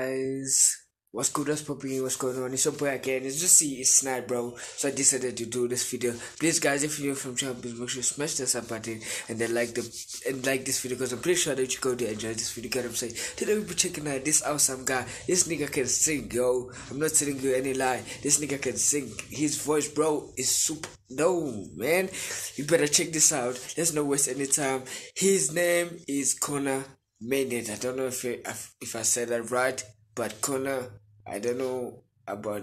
guys. What's good? What's popping what's going on? It's your boy again. It's just see it's night bro. So i decided to do this video. Please guys if you're from channel please make sure you smash the sub button and then like the and like this video because i'm pretty sure that you're going to enjoy this video what i'm saying? Today we'll be checking out this awesome guy. This nigga can sing yo. I'm not telling you any lie. This nigga can sing. His voice bro is super no man. You better check this out. Let's not waste any time. His name is Conor Maynard. I don't know if I, if I said that right, but Conor, I don't know about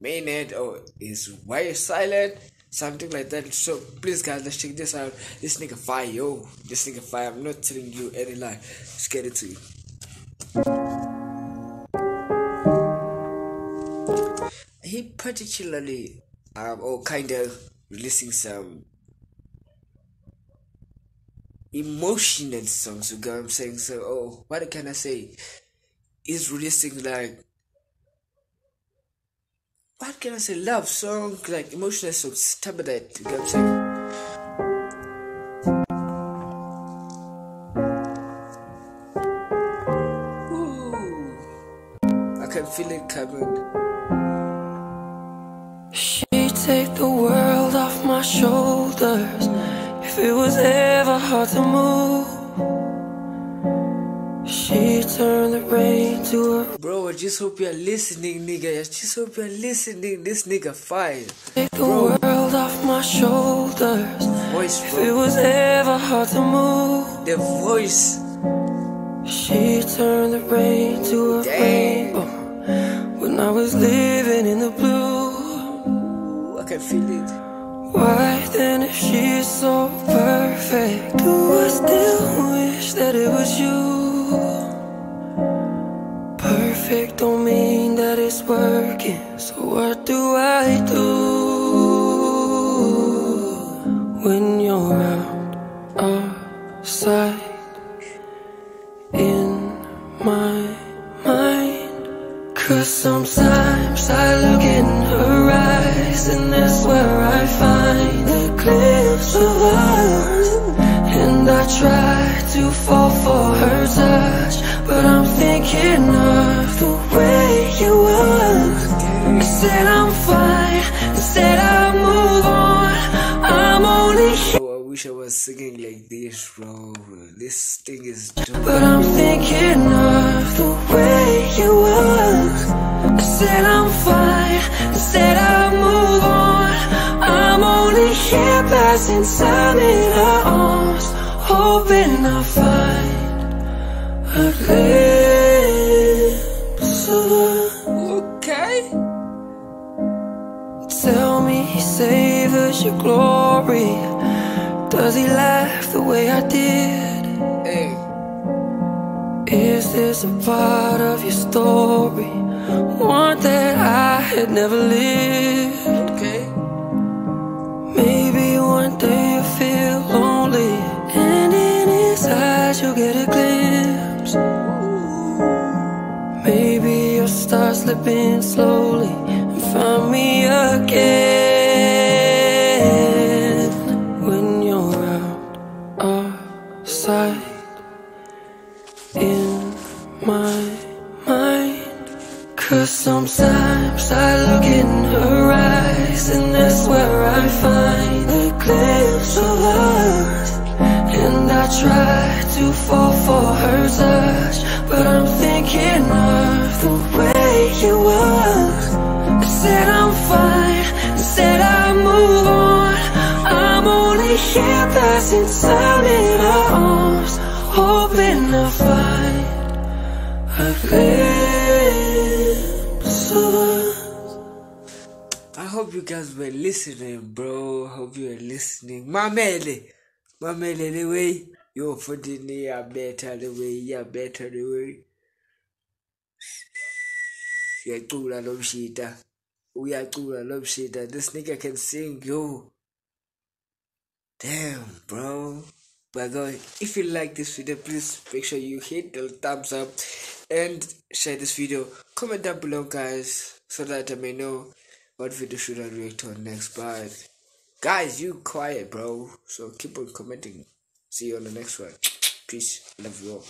Maynard or is why silent, something like that. So please guys, let's check this out. This nigga fire, yo. This nigga fire. I'm not telling you any lie. Let's get it to you. He particularly um or kind of releasing some emotional songs, you get what I'm saying? So, oh, what can I say? He's releasing like, what can I say? Love song, like emotional songs, stuff like that, you get what I'm saying? Ooh, I can feel it coming. She take the world off my shoulders If it was ever hard to move She turned the rain to a Bro, I just hope you're listening, nigga. I just hope you're listening. This nigga fire. Take the world off my shoulders Voice, If it was ever hard to move The voice. She turned the rain to a Damn. rainbow When I was living in the blue I can feel it. Why then if she's so perfect Do I still wish that it was you? Perfect don't mean that it's working So what do I do? When you're out of sight In my mind Cause sometimes I look in her eyes And that's where I find glimpse of us And I try to fall for her touch But I'm thinking of the way you was I said I'm fine, I said I'll move on I'm only here Oh, I wish I was singing like this, bro. This thing is dope. But I'm thinking of the way you was I said I'm fine, I said I'll here passing time in her arms Hoping I'll find a glimpse of her Okay. Tell me he savors your glory Does he laugh the way I did? Hey. Is this a part of your story? One that I had never lived. Day you'll feel lonely, and in his eyes you'll get a glimpse. Maybe you'll start slipping slowly and find me again when you're out of sight in my mind. Cause sometimes I look in her eyes, and that's where I find of us. And I try to fall for her touch, but I'm thinking of the way you was. I said I'm fine, I said I'll move on. I'm only here passing time in her arms, hoping to find a glimpse you guys were listening, bro. Hope you were listening. Mamele. Mamele the way. Yo, for the near better the way. Yeah, better the way. Uyacula lo mshita. Uyacula lo mshita. This nigga can sing, yo. Damn, bro. But uh, if you like this video, please make sure you hit the thumbs up and share this video. Comment down below, guys, so that I may know what video should I react on next. But guys, you quiet, bro. So keep on commenting. See you on the next one. Peace. Love you all.